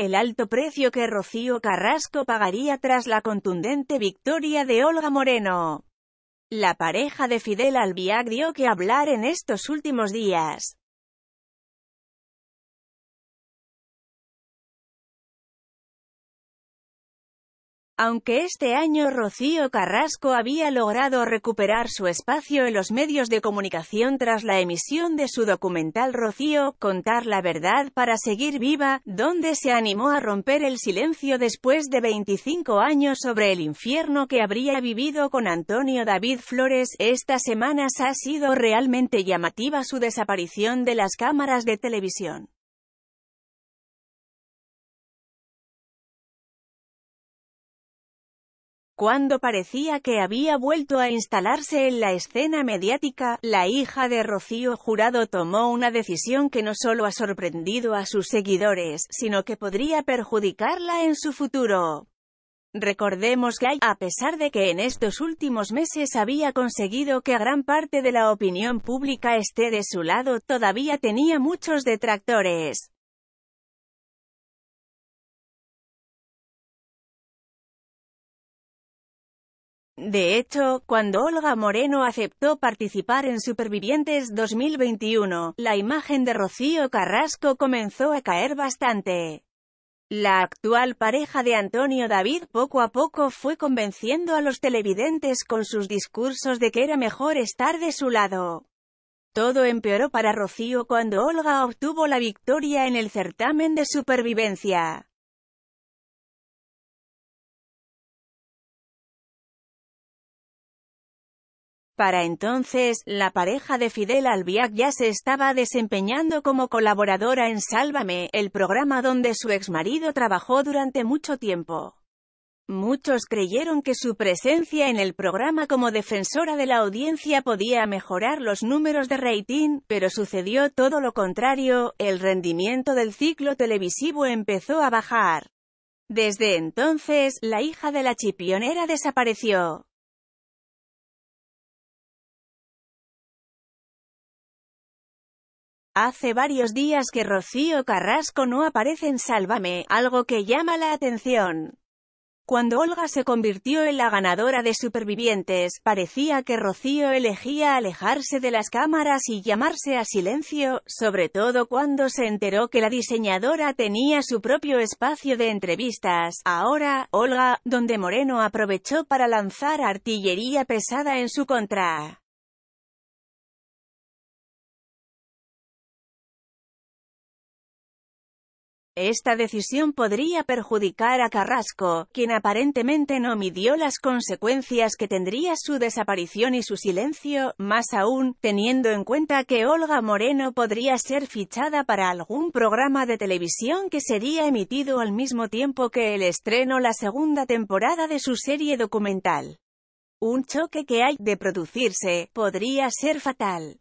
el alto precio que Rocío Carrasco pagaría tras la contundente victoria de Olga Moreno. La pareja de Fidel Albiac dio que hablar en estos últimos días. Aunque este año Rocío Carrasco había logrado recuperar su espacio en los medios de comunicación tras la emisión de su documental Rocío, Contar la Verdad para Seguir Viva, donde se animó a romper el silencio después de 25 años sobre el infierno que habría vivido con Antonio David Flores, estas semanas ha sido realmente llamativa su desaparición de las cámaras de televisión. Cuando parecía que había vuelto a instalarse en la escena mediática, la hija de Rocío Jurado tomó una decisión que no solo ha sorprendido a sus seguidores, sino que podría perjudicarla en su futuro. Recordemos que, a pesar de que en estos últimos meses había conseguido que gran parte de la opinión pública esté de su lado, todavía tenía muchos detractores. De hecho, cuando Olga Moreno aceptó participar en Supervivientes 2021, la imagen de Rocío Carrasco comenzó a caer bastante. La actual pareja de Antonio David poco a poco fue convenciendo a los televidentes con sus discursos de que era mejor estar de su lado. Todo empeoró para Rocío cuando Olga obtuvo la victoria en el certamen de supervivencia. Para entonces, la pareja de Fidel Albiac ya se estaba desempeñando como colaboradora en Sálvame, el programa donde su exmarido trabajó durante mucho tiempo. Muchos creyeron que su presencia en el programa como defensora de la audiencia podía mejorar los números de rating, pero sucedió todo lo contrario, el rendimiento del ciclo televisivo empezó a bajar. Desde entonces, la hija de la chipionera desapareció. Hace varios días que Rocío Carrasco no aparece en Sálvame, algo que llama la atención. Cuando Olga se convirtió en la ganadora de Supervivientes, parecía que Rocío elegía alejarse de las cámaras y llamarse a silencio, sobre todo cuando se enteró que la diseñadora tenía su propio espacio de entrevistas. Ahora, Olga, donde Moreno aprovechó para lanzar artillería pesada en su contra. Esta decisión podría perjudicar a Carrasco, quien aparentemente no midió las consecuencias que tendría su desaparición y su silencio, más aún, teniendo en cuenta que Olga Moreno podría ser fichada para algún programa de televisión que sería emitido al mismo tiempo que el estreno la segunda temporada de su serie documental. Un choque que hay de producirse, podría ser fatal.